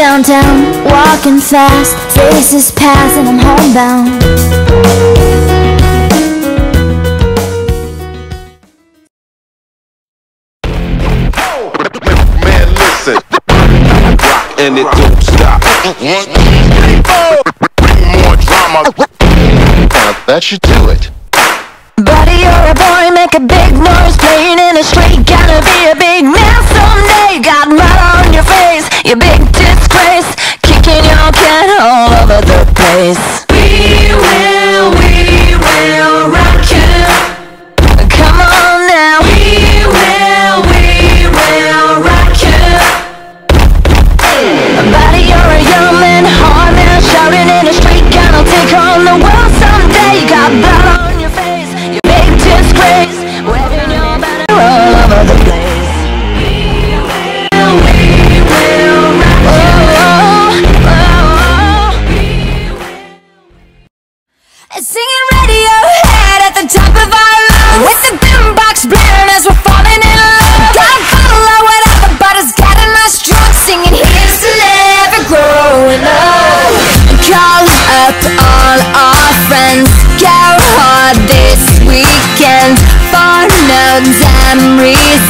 downtown, walking fast Faces pass and I'm homebound Man, listen. Rock and it don't stop. One, two, three, more drama. Now that should do it. Buddy, you're a boy, make a big noise Playing in the street, disgrace Kicking your can all over the place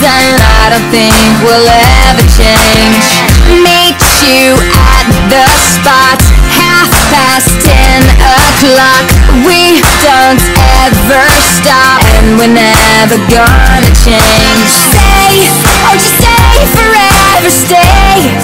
reason I don't think we'll ever change. Meet you at the spot. Half past ten o'clock. We don't ever stop. And we're never gonna change. Stay, oh just stay forever, stay